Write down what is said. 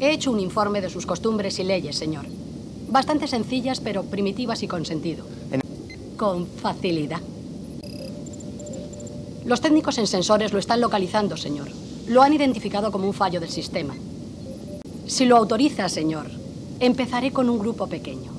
He hecho un informe de sus costumbres y leyes, señor. Bastante sencillas, pero primitivas y con sentido. Con facilidad. Los técnicos en sensores lo están localizando, señor. Lo han identificado como un fallo del sistema. Si lo autoriza, señor, empezaré con un grupo pequeño.